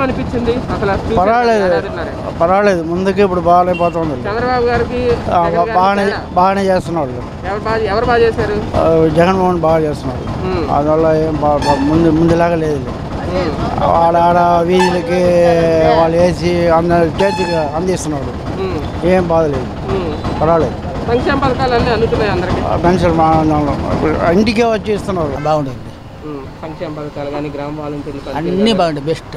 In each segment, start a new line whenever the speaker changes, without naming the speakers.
ఏమనిపించింది? అసలు
పర్వాలేదు. పర్వాలేదు. ముందుకి ఇప్పుడు బాగాలేకపోతుంది
చంద్రబాబు గారికి
బాగానే? బాగానే చేస్తున్నాడు
ఎవరు బాగా చేశారు?
జగన్మోహన్ బాగా చేస్తున్నాడు అందువల్ల ఏం ముందు ముందులాగా లేదు.
ఉమ్,
ఆడ ఆడ వీధులకి వాళ్ళు వేసి అందరు చేతికి అందిస్తున్నాడు ఏం బాధలేదు. పర్వాలేదు.
సంక్షేమ పథకాలు అన్నీ అందుతున్నాయి అందరికి.
పెన్షన్ ఇంటికే వచ్చి ఇస్తున్నారు
బాగుంటుంది
సంక్షేమ పథకాలు కానీ గ్రామ వాలంటీర్లు
అన్నీ. బాగుంటాయి. బెస్ట్.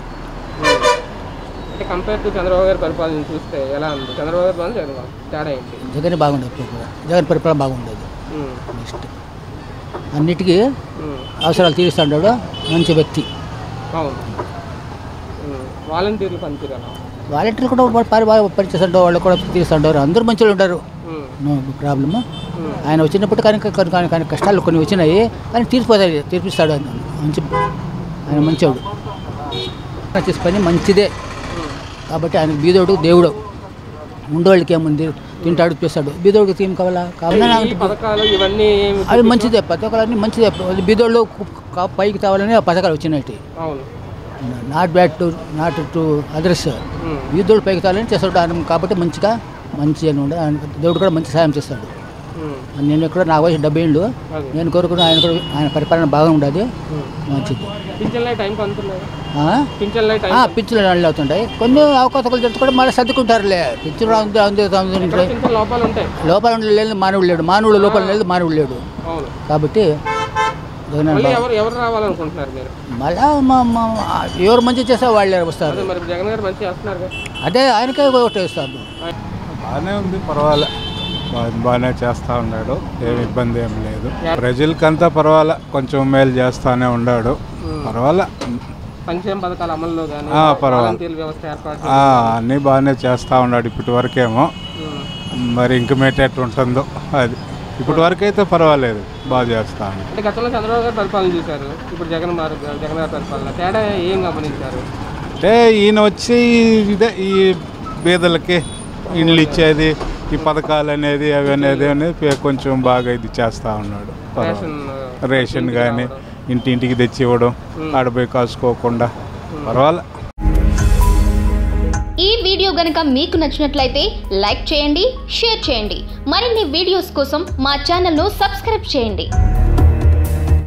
అంటే కంపేర్ టు చంద్రబాబు గారి పరిపాలన చూస్తే ఎలా ఉంది? చంద్రబాబు గారి పాలన జగన్. తేడా ఏంటి?
జగన్ బాగుండేది. జగన్ పరిపాలన బాగుండేది. బెస్ట్ అన్నిటికీ అవసరాలు తీరుస్తాడు మంచి వ్యక్తి.
అవును. వాలంటీర్లు పనితీరు?
వాలంటీర్లు కూడా పని బాగా వాళ్ళు కూడా తీరుస్తుంటారు అందరూ మంచిగా ఉంటారు ప్రాబ్లమ్. ఆయన వచ్చినప్పుడు కానీ కానీ కానీ కష్టాలు కొన్ని వచ్చినాయి. కానీ తీర్చిపోతాయి తీర్పిస్తాడు ఆయన. మంచి ఆయన మంచివాడు చేసే పని మంచిదే. కాబట్టి ఆయన బీదోడు దేవుడు. ఉండోళ్ళకి ఏముంది? తింటాడు చేస్తాడు బీదోడికి ఏం కావాలా?
ఏమి
అవి మంచిదే. పథకాలన్నీ మంచిదే. బీదోళ్ళు పైకి తేవాలని ఆ పథకాలు వచ్చినాయి
అవును.
Not bad to not to others. బీదోళ్ళు పైకి తేవాలని చేస్తాడు ఆయన. కాబట్టి మంచిగా మంచి అని ఉండే ఆయన. దేవుడు కూడా మంచి సాయం చేస్తాడు. నేను కూడా నా వయసు డెబ్బై ఏళ్ళు. నేను కోరుకున్న ఆయన కూడా ఆయన పరిపాలన బాగా ఉండదు.
ఉమ్.
మంచిది.
పింఛన్లు
అన్నీ అవుతుంటాయి. కొన్ని అవకాశాలు తెచ్చుకోవడం మళ్ళీ సర్దుకుంటారులే. పింఛన్
లోపాలు ఉంటాయి?
లోపల ఉండే లేదు మానవుడు లేడు. మానవుడు లోపల లేదు మానవుడు లేడు.
అవును.
కాబట్టి
మళ్ళీ ఎవరు
మంచి చేస్తే వాళ్ళే వస్తారు.
అదే మరి జగన్ గారు మంచి చేస్తున్నారు కదా.
అదే ఆయనకే ఓటు వేస్తారు.
బాగానే ఉంది పర్వాలే. బా- బాగానే చేస్తా ఉన్నాడు. ఏమి ఇబ్బంది ఏం లేదు. ప్రజలకంతా పర్వాలే కొంచెం మేలు చేస్తానే ఉన్నాడు. పర్వాలే.
సంక్షేమ పథకాల అమల్లో కానీ
ఆ, పర్వాలేదు.
వాలంటీర్ వ్యవస్థ ఏర్పాటు
ఆ, అన్నీ బాగానే చేస్తా ఉన్నాడు ఇప్పటి వరకేమో. మరి ఇంక మేటెట్ ఉంటుందో అది. ఇప్పటి వరకు అయితే పర్వాలేదు బాగా చేస్తా ఉన్నాడు.
అంటే గతంలో చంద్రబాబు గారు పరిపాలన చూశారు. ఇప్పుడు జగన్ గారు జగన్ గారి పరిపాలన. తేడా ఏం గమనించారు?
అంటే ఈయన వచ్చి ఇదే ఈ బీదలకి ఇండ్లు ఇచ్చేది ఈ పథకాలు అనేది అవి అనేది అనేది కొంచెం బాగా ఇది చేస్తా ఉన్నాడు. రేషన్ కానీ ఇంటింటికి తెచ్చి ఇవ్వడం ఆడపోయి కాసుకోకుండా. పర్వాలే.
ఈ వీడియో గనుక మీకు నచ్చినట్లయితే లైక్ చేయండి షేర్ చేయండి. మరిన్ని వీడియోస్ కోసం మా ఛానల్ను సబ్స్క్రైబ్ చేయండి.